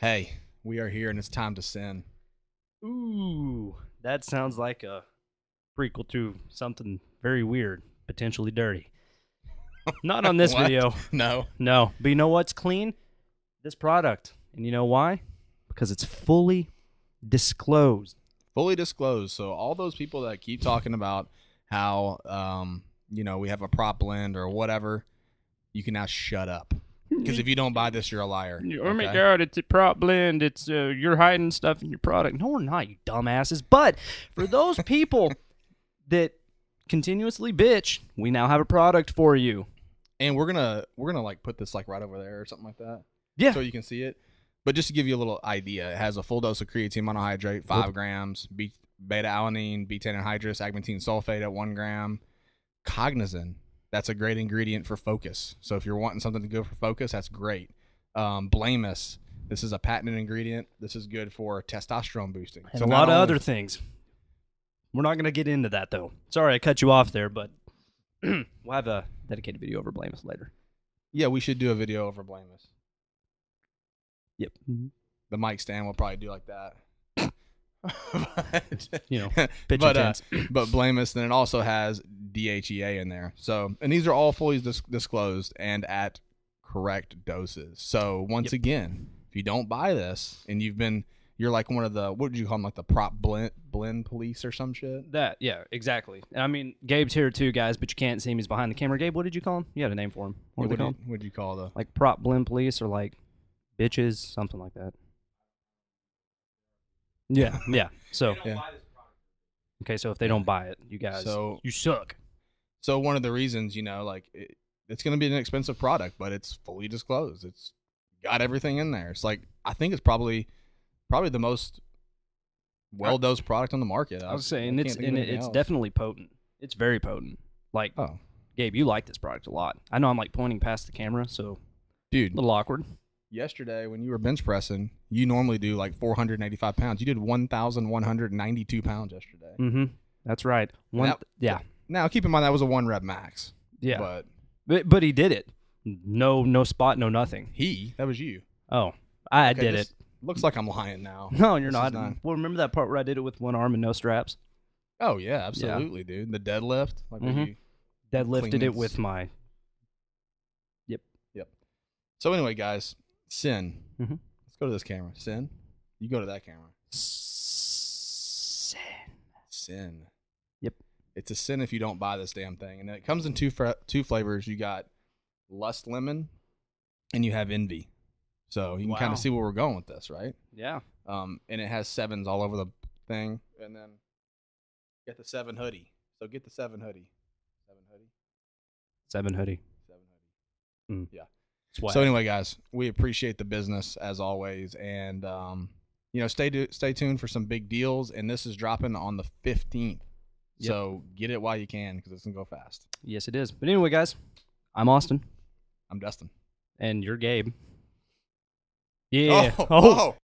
Hey, we are here and it's time to sin. Ooh, that sounds like a prequel to something very weird, potentially dirty. Not on this What? video. No. No. But you know what's clean? This product. And you know why? Because it's fully disclosed. Fully disclosed. So all those people that keep talking about how um, you know, we have a prop blend or whatever, you can now shut up. Because if you don't buy this, you're a liar. Oh my okay? god, it's a prop blend. It's uh, you're hiding stuff in your product. No, we're not, you dumbasses. But for those people that continuously bitch, we now have a product for you. And we're gonna we're gonna like put this like right over there or something like that. Yeah. So you can see it. But just to give you a little idea, it has a full dose of creatine monohydrate, five Yep. grams, beta alanine, betaine anhydrous, agmatine sulfate at one gram, cognizin. That's a great ingredient for focus. So if you're wanting something to go for focus, that's great. Um, Blamus. This is a patented ingredient. This is good for testosterone boosting. and So a not lot of other things. We're not going to get into that though. Sorry, I cut you off there, but we'll have a dedicated video over Blameless later. Yeah, we should do a video over Blamus. Yep. The mic stand will probably do like that. But- You know, Pitch but uh, but Blamus, then it also has DHEA in there. So, and these are all fully dis- disclosed and at correct doses. So, once Yep. again, if you don't buy this and you've been, you're like one of the what would you call them, like the prop blend blend police or some shit. That, yeah, exactly. And I mean, Gabe's here too, guys, but you can't see him. He's behind the camera. Gabe, what did you call him? You had a name for him. What, What did do you, call what'd you call the? Like prop blend police or like bitches, something like that. Yeah, yeah. So, Yeah. okay, so if they don't buy it, you guys, So- you suck. So one of the reasons, you know, like it, it's going to be an expensive product, but it's fully disclosed. It's got everything in there. It's like I think it's probably probably the most well dosed product on the market. I was saying it's and it- it's else. definitely potent. It's very potent. Like Oh, Gabe, you like this product a lot. I know I'm like pointing past the camera, so dude! a little awkward. Yesterday when you were bench pressing, you normally do like 485 pounds. You did 1,192 pounds yesterday. Mm-hmm. That's right. One, Now- yeah, Now keep in mind that was a one rep max. yeah. But But, but he did it. No, no spot, no nothing. he, that was you. Oh, I Okay, did this- it. Looks like I'm lying now. No, you're this not. is not- Well, remember that part where I did it with one arm and no straps? Oh yeah, absolutely, dude. The deadlift, like when Mhm. you Deadlifted it with my. So anyway, guys, sin. Mhm. Let's go to this camera. Sin. You go to that camera. Sin. Sin. It's a sin if you don't buy this damn thing, and it comes in two fra- two flavors. You got lust lemon, and you have envy. So you can kind of see where we're going with this, right? Yeah. Um, and it has sevens all over the thing, and then get the seven hoodie. So get the seven hoodie. Seven hoodie. Seven hoodie. Seven hoodie. Swag. So anyway, guys, we appreciate the business as always, and um, you know, stay tu- stay tuned for some big deals. And this is dropping on the fifteenth, Yep. so get it while you can because it's gonna go fast. yes, it is. But anyway, guys, I'm Austin, I'm Dustin. and you're Gabe. Oh, yeah. oh, oh.